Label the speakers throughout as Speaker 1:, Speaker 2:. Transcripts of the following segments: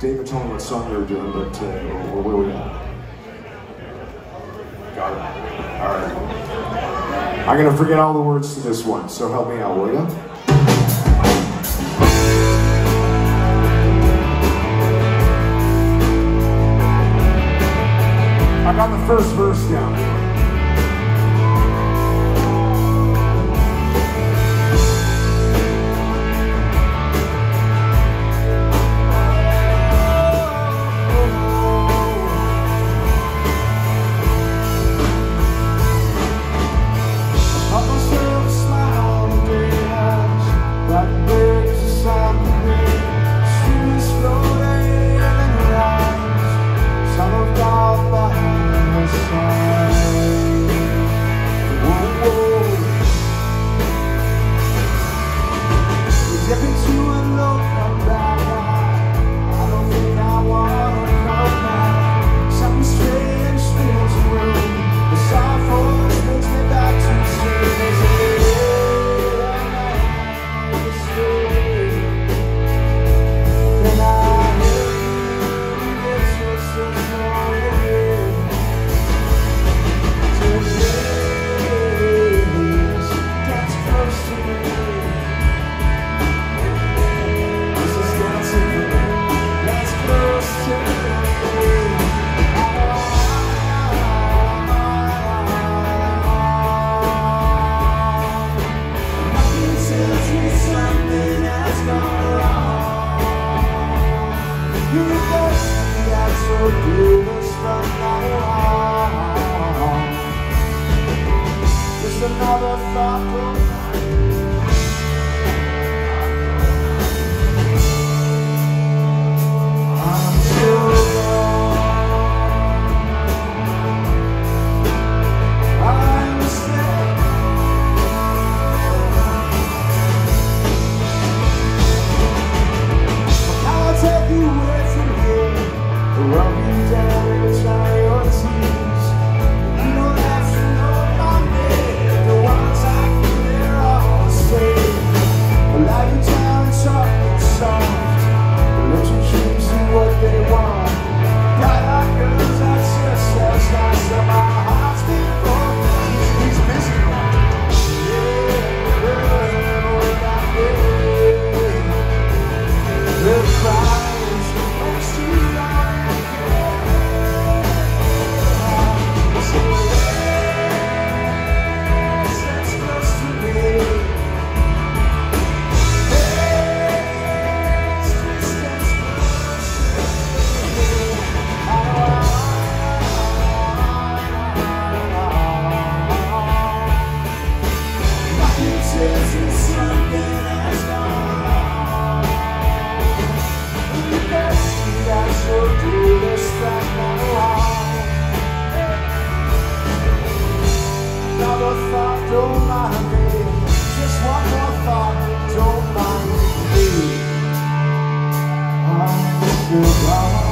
Speaker 1: David told me what song you were doing, but uh, where, where we at? Got it. All right. I'm gonna forget all the words to this one, so help me out, will you? I got the first verse down. soft don't mind me. Just one more thought, don't mind me. I'm still gone.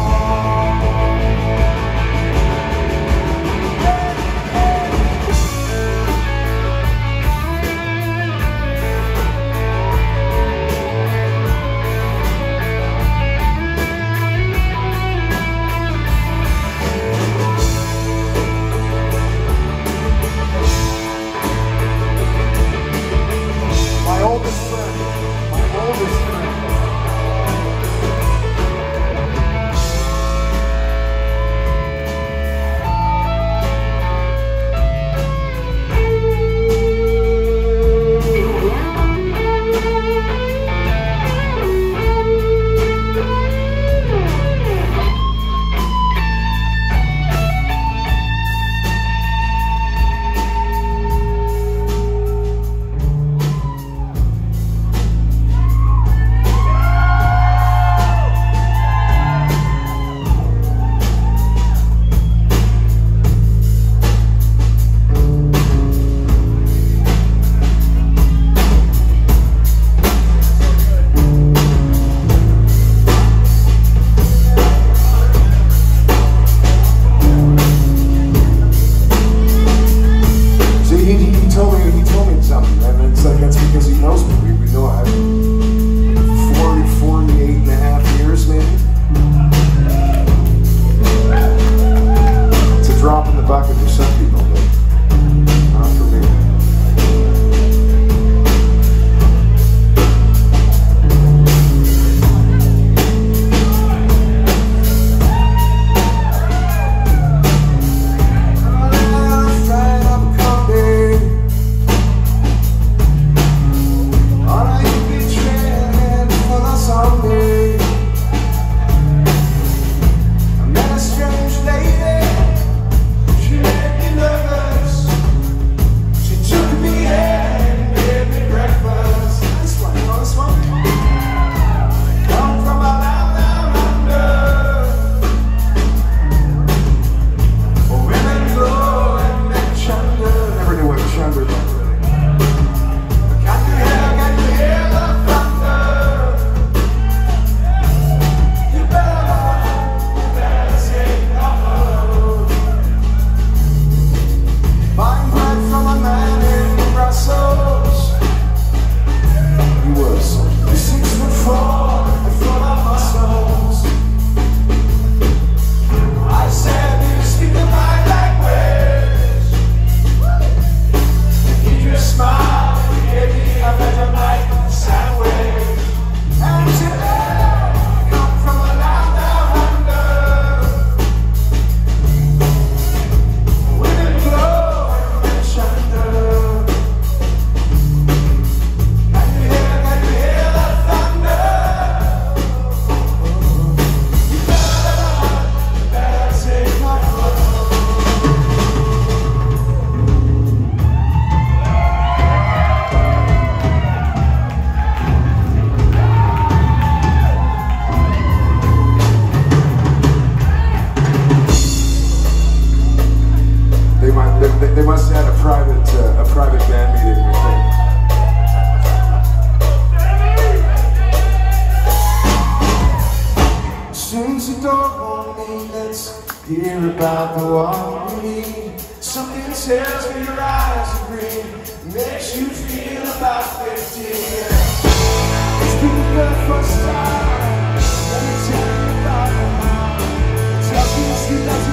Speaker 1: Hear about the one you need. Something tells me your eyes are green. Makes you feel about 15. It's been the first time. Let me tell you about the mom. Tell me she loves